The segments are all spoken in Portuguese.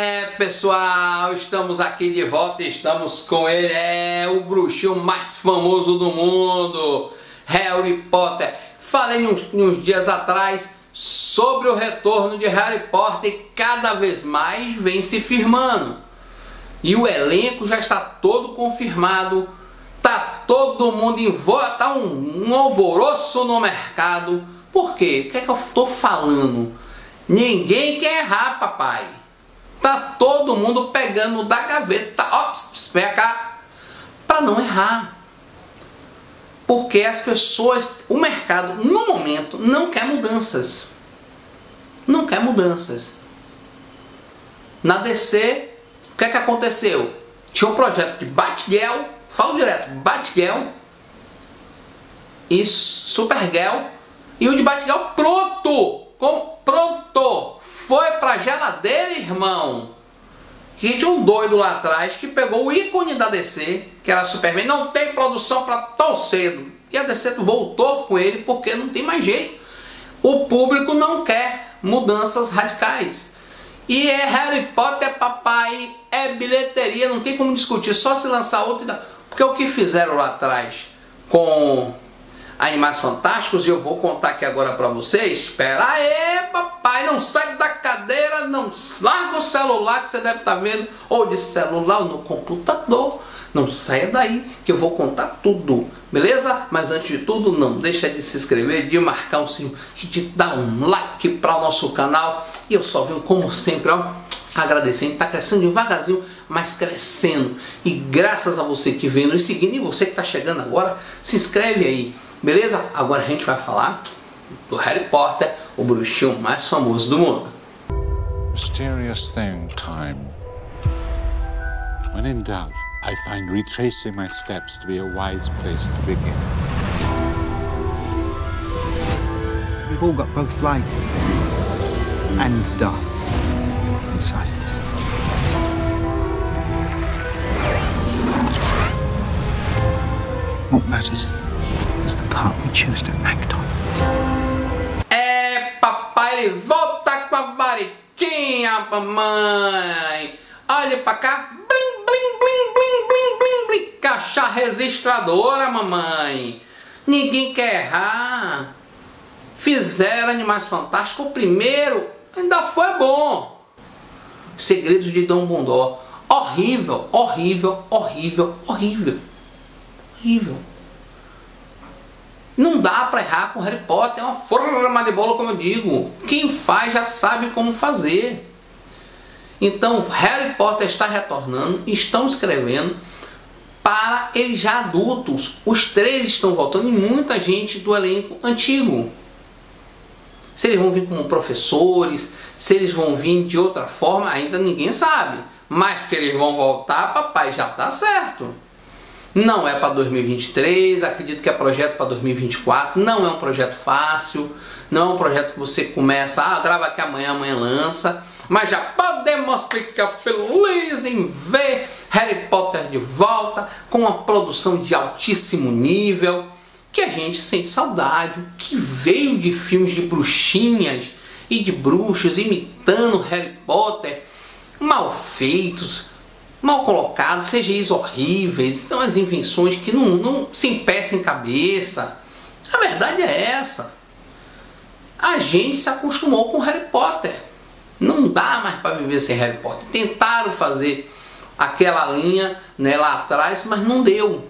É pessoal, estamos aqui de volta, estamos com ele, é o bruxinho mais famoso do mundo, Harry Potter. Falei uns, uns dias atrás sobre o retorno de Harry Potter e cada vez mais vem se firmando. E o elenco já está todo confirmado, tá todo mundo em volta, tá um, um alvoroço no mercado. Por quê? O que é que eu estou falando? Ninguém quer errar, papai. Tá todo mundo pegando da gaveta. Ó, vem cá. Para não errar. Porque as pessoas, o mercado, no momento, não quer mudanças. Não quer mudanças. Na DC, o que é que aconteceu? Tinha um projeto de Batgirl, falo direto, Batgirl e Supergirl, e o de Batgirl pronto, com, pronto, foi pra geladeira, irmão. E tinha um doido lá atrás que pegou o ícone da DC, que era Superman, não tem produção para tão cedo. E a DC voltou com ele porque não tem mais jeito. O público não quer mudanças radicais. E é Harry Potter, papai, é bilheteria, não tem como discutir, só se lançar outro. Porque o que fizeram lá atrás com Animais Fantásticos, e eu vou contar aqui agora para vocês. Espera aí, papai, não sai da cadeira, não larga o celular que você deve estar tá vendo, ou de celular ou no computador. Não saia daí que eu vou contar tudo, beleza? Mas antes de tudo, não deixa de se inscrever, de marcar um sininho, de dar um like para o nosso canal. E eu só venho, como sempre, ó, agradecendo, está crescendo devagarzinho, mas crescendo. E graças a você que vem nos seguindo e você que está chegando agora, se inscreve aí Beleza? Agora a gente vai falar do Harry Potter, o bruxinho mais famoso do mundo. Mysterious thing, time. When in doubt, I find retracing my steps to be a wise place to begin. We've all got both light and dark inside us. What matters part we choose to act on. É, papai, ele volta com a variquinha, mamãe. Olha pra cá. Blim, blim, blim, blim, blim, blim, blim. Caixa registradora, mamãe. Ninguém quer errar. Fizeram Animais Fantásticos. O primeiro ainda foi bom. Segredos de Dom Bundó. Horrível, horrível, horrível, horrível. Horrível. Não dá para errar com Harry Potter, é uma forma de bola, como eu digo. Quem faz já sabe como fazer. Então, Harry Potter está retornando, estão escrevendo para eles já adultos. Os três estão voltando e muita gente do elenco antigo. Se eles vão vir como professores, se eles vão vir de outra forma, ainda ninguém sabe. Mas que eles vão voltar, papai já está certo. Não é para 2023, acredito que é projeto para 2024. Não é um projeto fácil, não é um projeto que você começa, ah, grava aqui amanhã, amanhã lança. Mas já podemos ficar felizes em ver Harry Potter de volta com uma produção de altíssimo nível que a gente sente saudade, o que veio de filmes de bruxinhas e de bruxos imitando Harry Potter, mal feitos, mal colocados, CGIs horríveis, são as invenções que não, não se empeçam em cabeça. A verdade é essa. A gente se acostumou com Harry Potter. Não dá mais para viver sem Harry Potter. Tentaram fazer aquela linha né, lá atrás, mas não deu.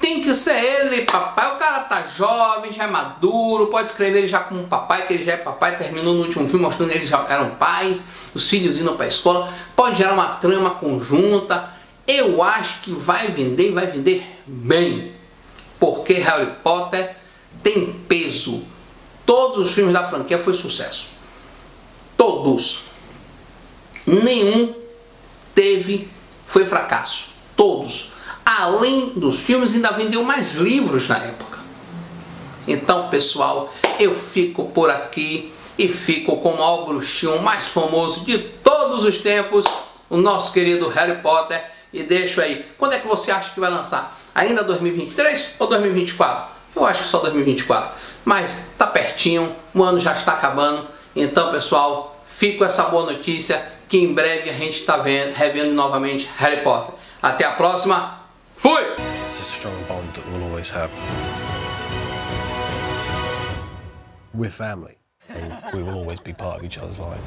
Tem que ser ele, papai. O cara tá jovem, já é maduro, pode escrever ele já como papai, que ele já é papai, terminou no último filme mostrando que eles já eram pais, os filhos indo para a escola. Pode gerar uma trama conjunta. Eu acho que vai vender e vai vender bem. Porque Harry Potter tem peso. Todos os filmes da franquia foi sucesso. Todos. Nenhum teve foi fracasso. Todos além dos filmes, ainda vendeu mais livros na época. Então, pessoal, eu fico por aqui e fico com o maior bruxinho mais famoso de todos os tempos, o nosso querido Harry Potter. E deixo aí, quando é que você acha que vai lançar? Ainda 2023 ou 2024? Eu acho que só 2024. Mas tá pertinho, o ano já está acabando. Então, pessoal, fico essa boa notícia que em breve a gente está revendo novamente Harry Potter. Até a próxima. It's a strong bond that we'll always have. We're family and we will always be part of each other's life.